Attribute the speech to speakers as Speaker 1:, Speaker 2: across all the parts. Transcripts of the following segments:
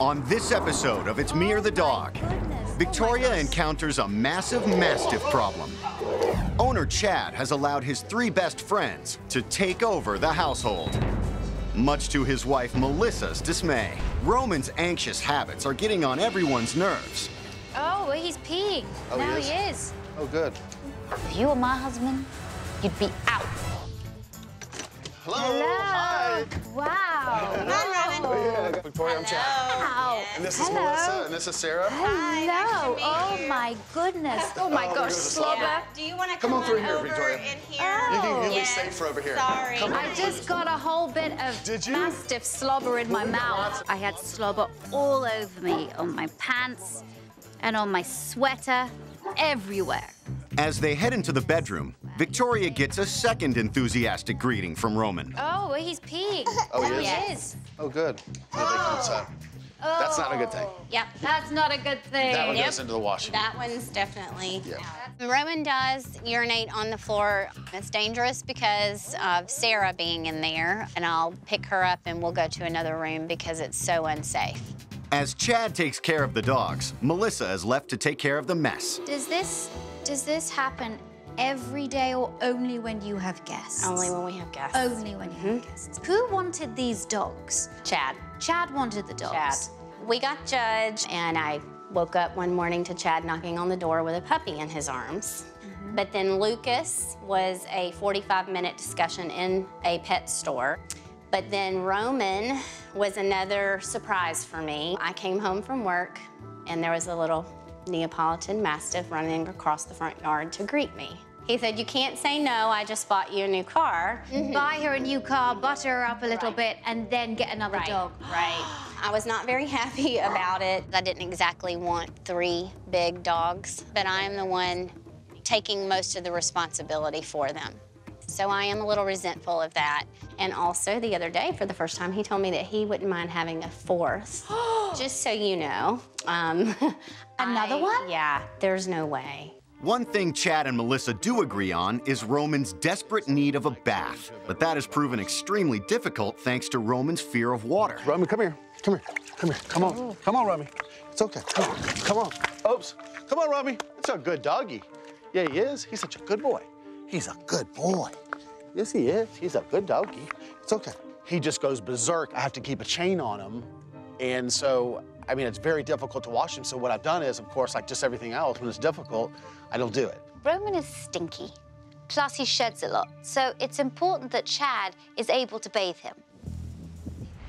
Speaker 1: On this episode of It's Me or the Dog, Victoria oh encounters a massive mastiff problem. Owner Chad has allowed his three best friends to take over the household. Much to his wife Melissa's dismay, Roman's anxious habits are getting on everyone's nerves.
Speaker 2: Oh, well, he's peeing.
Speaker 3: Oh,
Speaker 2: now
Speaker 3: he
Speaker 2: he
Speaker 3: is?
Speaker 2: is.
Speaker 3: Oh, good.
Speaker 2: If you were my husband, you'd be out.
Speaker 3: Hello.
Speaker 2: Hello.
Speaker 3: Hi.
Speaker 2: Wow.
Speaker 3: Oh, yeah. Victoria, I'm Chad.
Speaker 2: Wow.
Speaker 3: And this is
Speaker 2: Hello.
Speaker 3: Melissa, and this is Sarah.
Speaker 2: Hello. Oh my goodness. Oh my
Speaker 3: Oh,
Speaker 2: gosh, slobber.
Speaker 4: Yeah. Do you want to
Speaker 3: Come
Speaker 4: come,
Speaker 3: on through here,
Speaker 4: over
Speaker 3: Victoria.
Speaker 4: in here?
Speaker 3: You can you'll be
Speaker 4: Yes. Oh.
Speaker 3: safer over here.
Speaker 4: Sorry.
Speaker 3: Come on.
Speaker 2: I just got a whole bit of
Speaker 3: Did you?
Speaker 2: mastiff slobber in my mouth. I had slobber all over me, on my pants and on my sweater, everywhere.
Speaker 1: As they head into the bedroom, Victoria gets a second enthusiastic greeting from Roman.
Speaker 2: Oh, well, he's peeing.
Speaker 3: Oh, he is?
Speaker 2: he is.
Speaker 3: Oh, good. Yeah, they come inside. That's not a good thing. Oh.
Speaker 2: Yep, that's not a good thing.
Speaker 3: That one
Speaker 4: Yep.
Speaker 3: goes into the washing.
Speaker 4: That one's definitely.
Speaker 3: Yeah.
Speaker 4: Roman does urinate on the floor. It's dangerous because of Sarah being in there, and I'll pick her up and we'll go to another room because it's so unsafe.
Speaker 1: As Chad takes care of the dogs, Melissa is left to take care of the mess.
Speaker 2: Does this does this happen every day or only when you have guests?
Speaker 4: Only when we have guests.
Speaker 2: Only when you have mm-hmm. guests. Who wanted these dogs?
Speaker 4: Chad.
Speaker 2: Chad wanted the dogs.
Speaker 4: Chad. We got Judge, and I woke up one morning to Chad knocking on the door with a puppy in his arms. Mm-hmm. But then Lucas was a 45 minute discussion in a pet store. But then Roman was another surprise for me. I came home from work, and there was a little Neapolitan Mastiff running across the front yard to greet me. He said, You can't say no, I just bought you a new car.
Speaker 2: Buy her a new car, butter her up a little
Speaker 4: Right.
Speaker 2: bit, and then get another
Speaker 4: Right,
Speaker 2: dog.
Speaker 4: Right. I was not very happy about it. I didn't exactly want three big dogs, but I am the one taking most of the responsibility for them. So I am a little resentful of that. And also the other day, for the first time, he told me that he wouldn't mind having a fourth. Just so you know. Um,
Speaker 2: Another
Speaker 4: I-
Speaker 2: one?
Speaker 4: Yeah, there's no way.
Speaker 1: One thing Chad and Melissa do agree on is Roman's desperate need of a bath. But that has proven extremely difficult thanks to Roman's fear of water.
Speaker 3: Roman, come here. Come here. Come here. Come on. Oh. Come on, Romy. It's okay. Come on. Come on. Oops. Come on, Romy. It's a good doggy. Yeah, he is. He's such a good boy. He's a good boy. Yes, he is. He's a good doggy. It's okay. He just goes berserk. I have to keep a chain on him. And so, I mean, it's very difficult to wash him. So what I've done is, of course, like just everything else, when it's difficult, I don't do it.
Speaker 2: Roman is stinky. Plus, he sheds a lot. So it's important that Chad is able to bathe him.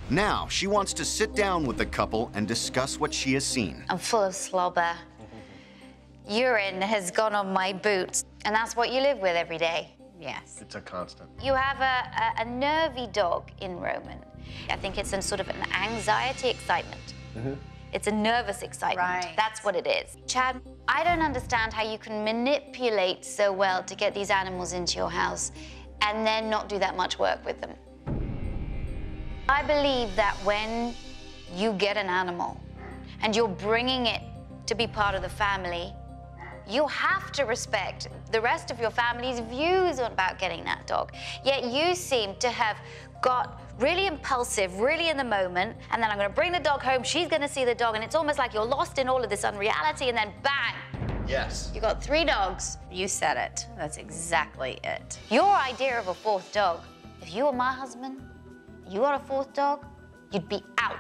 Speaker 1: Now, she wants to sit down with the couple and discuss what she has seen.
Speaker 2: I'm full of slobber. Urine has gone on my boots, and that's what you live with every day.
Speaker 4: Yes.
Speaker 3: It's a constant.
Speaker 2: You have a, a, a nervy dog in Roman. I think it's a sort of an anxiety excitement. Mm-hmm. It's a nervous excitement.
Speaker 4: Right.
Speaker 2: That's what it is. Chad, I don't understand how you can manipulate so well to get these animals into your house and then not do that much work with them. I believe that when you get an animal and you're bringing it to be part of the family, you have to respect the rest of your family's views about getting that dog. Yet you seem to have got really impulsive, really in the moment, and then I'm gonna bring the dog home, she's gonna see the dog, and it's almost like you're lost in all of this unreality, and then bang,
Speaker 3: Yes.
Speaker 2: you got three dogs.
Speaker 4: You said it. That's exactly it.
Speaker 2: Your idea of a fourth dog, if you were my husband, you got a fourth dog, you'd be out.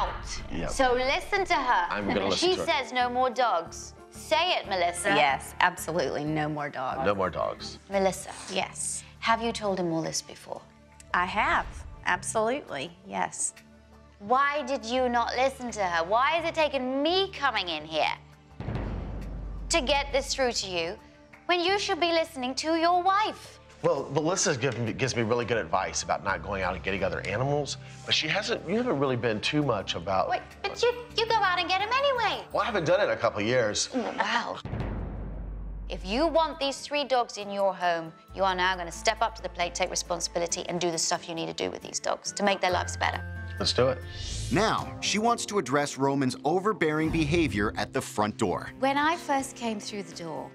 Speaker 2: Out.
Speaker 3: Yep.
Speaker 2: So listen to her.
Speaker 3: I'm gonna listen
Speaker 2: She
Speaker 3: to her.
Speaker 2: says no more dogs. Say it, Melissa.
Speaker 4: Yes, absolutely. No more dogs.
Speaker 3: No more dogs.
Speaker 2: Melissa,
Speaker 4: Yes.
Speaker 2: have you told him all this before?
Speaker 4: I have. Absolutely. Yes.
Speaker 2: Why did you not listen to her? Why is it taking me coming in here to get this through to you when you should be listening to your wife?
Speaker 5: Well, Melissa gives me, gives me really good advice about not going out and getting other animals, but she hasn't, you haven't really been too much about.
Speaker 2: Wait, but you, you go out and get him anyway.
Speaker 5: Well, I haven't done it in a couple of years.
Speaker 2: Mm, wow. If you want these three dogs in your home, you are now going to step up to the plate, take responsibility, and do the stuff you need to do with these dogs to make their lives better.
Speaker 5: Let's do it.
Speaker 1: Now, she wants to address Roman's overbearing behavior at the front door.
Speaker 2: When I first came through the door,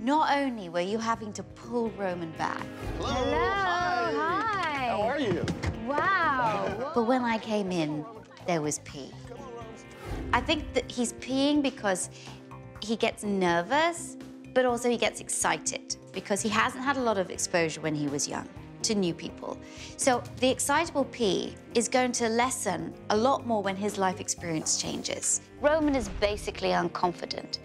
Speaker 2: not only were you having to pull Roman back.
Speaker 3: Hello.
Speaker 2: Hi.
Speaker 3: How are you?
Speaker 2: Wow. But when I came in, there was pee. I think that he's peeing because he gets nervous, but also he gets excited because he hasn't had a lot of exposure when he was young to new people. So the excitable pee is going to lessen a lot more when his life experience changes. Roman is basically unconfident.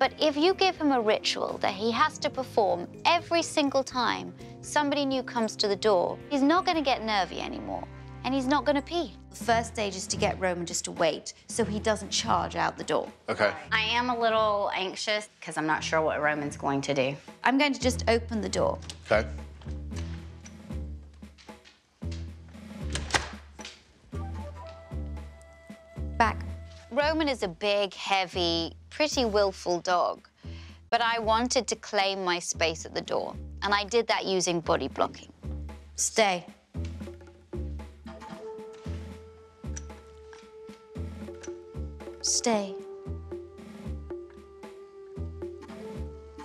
Speaker 2: But if you give him a ritual that he has to perform every single time somebody new comes to the door, he's not going to get nervy anymore and he's not going to pee. The first stage is to get Roman just to wait so he doesn't charge out the door.
Speaker 5: Okay.
Speaker 4: I am a little anxious because I'm not sure what Roman's going to do.
Speaker 2: I'm going to just open the door.
Speaker 5: Okay.
Speaker 2: Back. Roman is a big, heavy, pretty willful dog, but I wanted to claim my space at the door, and I did that using body blocking. Stay. Stay.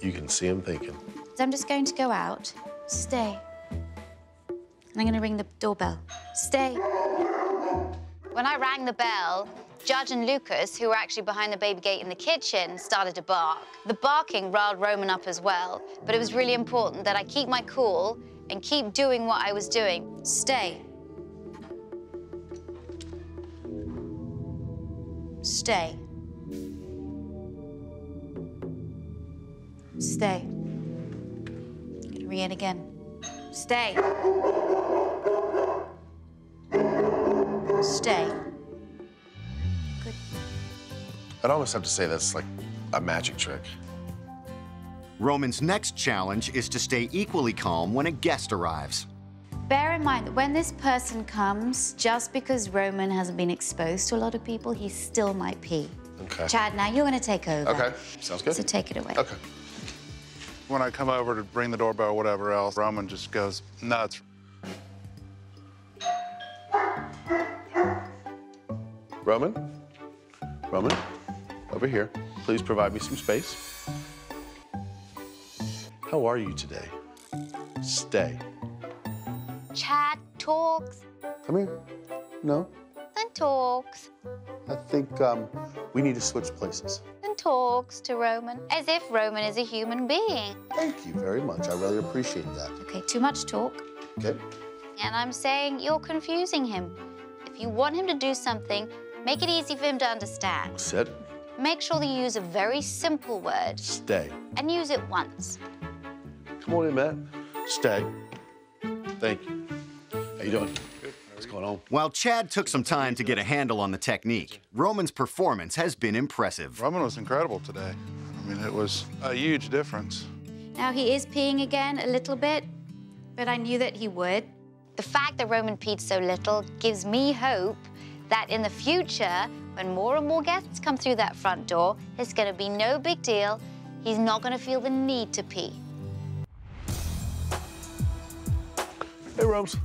Speaker 5: You can see him thinking.
Speaker 2: So I'm just going to go out. Stay. And I'm going to ring the doorbell. Stay. When I rang the bell, Judge and Lucas, who were actually behind the baby gate in the kitchen, started to bark. The barking riled Roman up as well, but it was really important that I keep my cool and keep doing what I was doing. Stay. Stay. Stay. Ring it again. Stay. Stay. Good.
Speaker 5: I'd almost have to say that's like a magic trick.
Speaker 1: Roman's next challenge is to stay equally calm when a guest arrives.
Speaker 2: Bear in mind that when this person comes, just because Roman hasn't been exposed to a lot of people, he still might pee.
Speaker 5: Okay.
Speaker 2: Chad, now you're going to take over.
Speaker 5: Okay. Sounds good.
Speaker 2: So take it away.
Speaker 5: Okay.
Speaker 6: When I come over to ring the doorbell or whatever else, Roman just goes nuts.
Speaker 5: Roman? Roman? Over here. Please provide me some space. How are you today? Stay.
Speaker 2: Chad talks
Speaker 3: Come here. No,
Speaker 2: and talks
Speaker 3: I think um, we need to switch places.
Speaker 2: and talks to Roman as if Roman is a human being.
Speaker 3: Thank you very much. I really appreciate that.
Speaker 2: Okay, too much talk.
Speaker 3: Okay?
Speaker 2: And I'm saying you're confusing him. If you want him to do something, make it easy for him to understand.
Speaker 5: Sit.
Speaker 2: Make sure that you use a very simple word
Speaker 5: Stay.
Speaker 2: and use it once.
Speaker 5: Come on in, Matt. Stay. Thank you. How you doing? Good. What's going on?
Speaker 1: While Chad took some time to get a handle on the technique, Roman's performance has been impressive.
Speaker 6: Roman was incredible today. I mean, it was a huge difference.
Speaker 2: Now he is peeing again a little bit, but I knew that he would. The fact that Roman peed so little gives me hope that in the future, when more and more guests come through that front door, it's going to be no big deal. He's not going to feel the need to pee.
Speaker 5: Hey, Rose.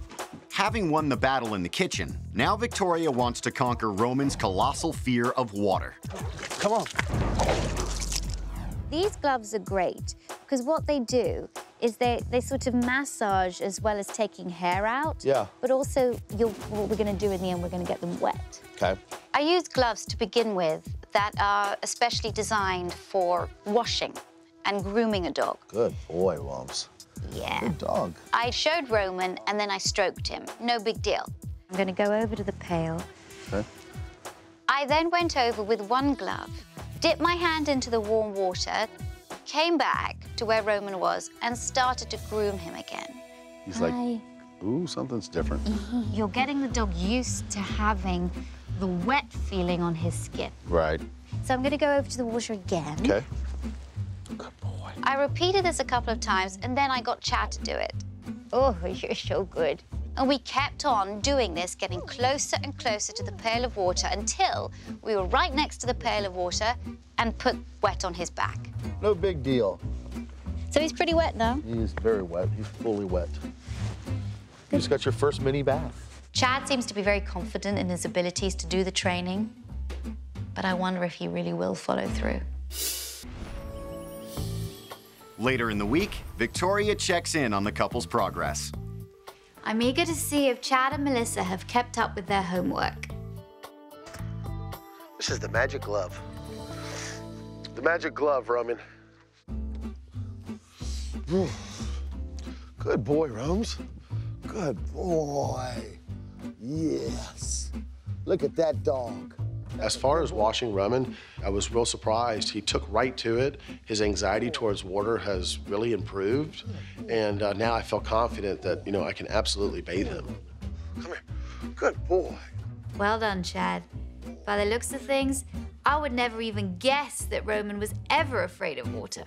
Speaker 1: Having won the battle in the kitchen, now Victoria wants to conquer Roman's colossal fear of water.
Speaker 3: Come on.
Speaker 2: These gloves are great because what they do is they, they sort of massage as well as taking hair out.
Speaker 3: Yeah.
Speaker 2: But also, you're, what we're going to do in the end, we're going to get them wet.
Speaker 3: Okay.
Speaker 2: I use gloves to begin with that are especially designed for washing and grooming a dog.
Speaker 3: Good boy, Wumps.
Speaker 2: Yeah.
Speaker 3: Good dog.
Speaker 2: I showed Roman and then I stroked him. No big deal. I'm going to go over to the pail.
Speaker 3: Okay.
Speaker 2: I then went over with one glove, dipped my hand into the warm water, came back to where Roman was, and started to groom him again.
Speaker 3: He's like, ooh, something's different.
Speaker 2: You're getting the dog used to having the wet feeling on his skin.
Speaker 3: Right.
Speaker 2: So I'm going to go over to the water again.
Speaker 3: Okay. Good boy.
Speaker 2: I repeated this a couple of times, and then I got Chad to do it. Oh, you're so good. And we kept on doing this, getting closer and closer to the pail of water until we were right next to the pail of water and put wet on his back.
Speaker 3: No big deal.
Speaker 2: So he's pretty wet now.
Speaker 3: He's very wet. He's fully wet. You just got your first mini bath.
Speaker 2: Chad seems to be very confident in his abilities to do the training, but I wonder if he really will follow through.
Speaker 1: Later in the week, Victoria checks in on the couple's progress.
Speaker 2: I'm eager to see if Chad and Melissa have kept up with their homework.
Speaker 3: This is the magic glove. The magic glove, Roman. Good boy, Rome's.
Speaker 7: Good boy. Yes. Look at that dog.
Speaker 3: As far as washing Roman, I was real surprised. He took right to it. His anxiety towards water has really improved. And uh, now I feel confident that, you know, I can absolutely bathe him. Come here. Good boy.
Speaker 2: Well done, Chad. By the looks of things, I would never even guess that Roman was ever afraid of water.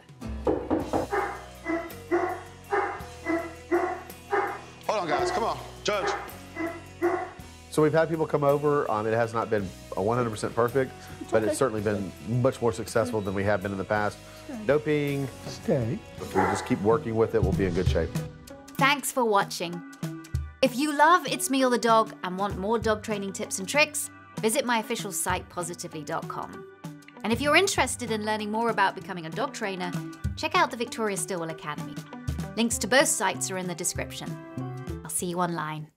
Speaker 7: Hold on, guys. Come on. Judge.
Speaker 8: So we've had people come over. Um, it has not been 100% perfect, but it's certainly been much more successful than we have been in the past. No peeing.
Speaker 9: Stay.
Speaker 8: If we just keep working with it, we'll be in good shape.
Speaker 2: Thanks for watching. If you love It's Me or the Dog and want more dog training tips and tricks, visit my official site positively.com. And if you're interested in learning more about becoming a dog trainer, check out the Victoria Stilwell Academy. Links to both sites are in the description. I'll see you online.